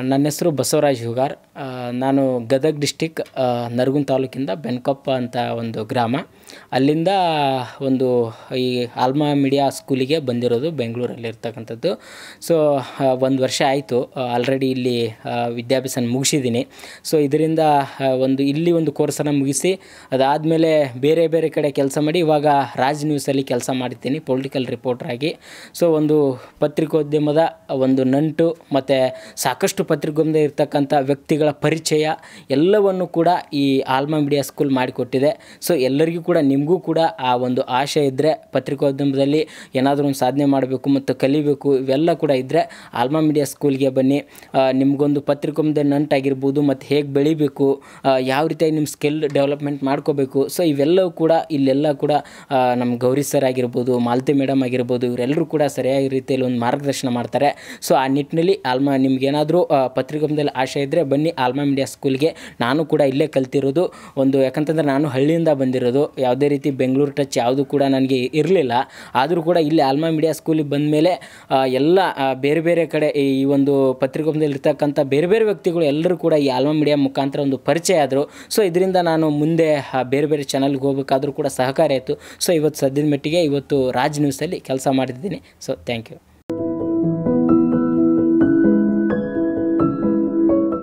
ನನ್ನ ಹೆಸರು ಬಸವರಾಜ್ ಹುಗಾರ್. ನಾನು ಗದಗ ಡಿಸ್ಟಿಕ್ ನರಗುಂದ ತಾಲೂಕಿಂದ ಬೆನ್ಕೊಪ್ಪ ಅಂತ ಒಂದು ಗ್ರಾಮ. ಅಲ್ಲಿಂದ ಒಂದು ಈ ಆಲ್ಮಾ ಮೀಡಿಯಾ ಸ್ಕೂಲಿಗೆ ಬಂದಿರೋದು ಬೆಂಗಳೂರಲ್ಲಿ ಇರ್ತಕ್ಕಂಥದ್ದು. ಸೊ ಒಂದು ವರ್ಷ ಆಯಿತು ಆಲ್ರೆಡಿ ಇಲ್ಲಿ ವಿದ್ಯಾಭ್ಯಾಸನ ವಿದ್ಯಾಭ್ಯಾಸ ಮುಗಿಸಿದ್ದೀನಿ. ಸೊ, ಇದರಿಂದ ಒಂದು ಇಲ್ಲಿ ಒಂದು ಕೋರ್ಸನ್ನು ಮುಗಿಸಿ, ಅದಾದಮೇಲೆ ಬೇರೆ ಬೇರೆ ಕಡೆ ಕೆಲಸ ಮಾಡಿ, ಇವಾಗ ರಾಜ್ ನ್ಯೂಸಲ್ಲಿ ಕೆಲಸ ಮಾಡ್ತೀನಿ ಪೊಲಿಟಿಕಲ್ ರಿಪೋರ್ಟ್ರಾಗಿ ಸೊ, ಒಂದು ಪತ್ರಿಕೋದ್ಯಮದ ಒಂದು ನಂಟು, ಮತ್ತು ಸಾಕಷ್ಟು ಪತ್ರಿಕೋದ್ಯಮದ ಇರ್ತಕ್ಕಂಥ ವ್ಯಕ್ತಿಗಳ ಪರಿಚಯ ಎಲ್ಲವನ್ನು ಕೂಡ ಈ ಆಲ್ಮಾ ಮೀಡಿಯಾ ಸ್ಕೂಲ್ ಮಾಡಿಕೊಟ್ಟಿದೆ. ಸೊ ಎಲ್ಲರಿಗೂ ಕೂಡ ನಿಮಗೂ ಕೂಡ ಆ ಒಂದು ಆಶೆ ಇದ್ದರೆ ಪತ್ರಿಕೋದ್ಯಮದಲ್ಲಿ ಏನಾದರೂ ಒಂದು ಸಾಧನೆ ಮಾಡಬೇಕು ಮತ್ತು ಕಲಿಬೇಕು ಇವೆಲ್ಲ ಕೂಡ ಇದ್ದರೆ ಆಲ್ಮಾ ಮೀಡಿಯಾ ಸ್ಕೂಲ್ಗೆ ಬನ್ನಿ. ನಿಮಗೊಂದು ಪತ್ರಿಕೋದ್ಯಮದ ನಂಟಾಗಿರ್ಬೋದು ಮತ್ತು ಹೇಗೆ ಬೆಳಿಬೇಕು ಯಾವ ರೀತಿಯಾಗಿ ನಿಮ್ಮ ಸ್ಕಿಲ್ ಡೆವಲಪ್ಮೆಂಟ್ ಮಾಡ್ಕೋಬೇಕು, ಸೊ, ಇವೆಲ್ಲವೂ ಕೂಡ ಇಲ್ಲೆಲ್ಲ ಕೂಡ ನಮ್ಮ ಗೌರಿ ಸರ್ ಆಗಿರ್ಬೋದು, ಮಾಲತಿ ಮೇಡಮ್ ಆಗಿರ್ಬೋದು, ಇವರೆಲ್ಲರೂ ಕೂಡ ಸರಿಯಾಗಿ ರೀತಿಯಲ್ಲಿ ಒಂದು ಮಾರ್ಗದರ್ಶನ ಮಾಡ್ತಾರೆ. ಸೊ ಆ ನಿಟ್ಟಿನಲ್ಲಿ ಆಲ್ಮಾ ನಿಮ್ಗೇನಾದರೂ ಪತ್ರಿಕೋದ್ಯಮದಲ್ಲಿ ಆಶೆ ಇದ್ದರೆ ಬನ್ನಿ ಆಲ್ಮಾ ಮೀಡಿಯಾ ಸ್ಕೂಲ್ಗೆ ನಾನು ಕೂಡ ಇಲ್ಲೇ ಕಲ್ತಿರೋದು. ಒಂದು ಯಾಕಂತಂದ್ರೆ ನಾನು ಹಳ್ಳಿಯಿಂದ ಬಂದಿರೋದು. ಯಾವುದೇ ರೀತಿ ಬೆಂಗಳೂರು ಟಚ್ ಯಾವುದು ಕೂಡ ನನಗೆ ಇರಲಿಲ್ಲ. ಆದರೂ ಕೂಡ ಇಲ್ಲಿ ಆಲ್ಮಾ ಮೀಡಿಯಾ ಸ್ಕೂಲಿಗೆ ಬಂದ ಮೇಲೆ ಎಲ್ಲ ಬೇರೆ ಬೇರೆ ಕಡೆ ಈ ಒಂದು ಪತ್ರಿಕೋದ್ಯಮದಲ್ಲಿ ಇರ್ತಕ್ಕಂಥ ಬೇರೆ ಬೇರೆ ವ್ಯಕ್ತಿಗಳು ಎಲ್ಲರೂ ಕೂಡ ಈ ಆಲ್ಮಾ ಮೀಡಿಯಾ ಮುಖಾಂತರ ಒಂದು ಪರಿಚಯ ಆದರು. ಸೊ ಇದರಿಂದ ನಾನು ಮುಂದೆ ಬೇರೆ ಬೇರೆ ಚಾನಲ್ಗೆ ಹೋಗಬೇಕಾದ್ರೂ ಕೂಡ ಸಹಕಾರಿ ಆಯಿತು. ಸೊ ಇವತ್ತು ಸದ್ಯದ ಮಟ್ಟಿಗೆ ಇವತ್ತು ರಾಜ್ ನ್ಯೂಸಲ್ಲಿ ಕೆಲಸ ಮಾಡ್ತಿದ್ದೀನಿ. So thank you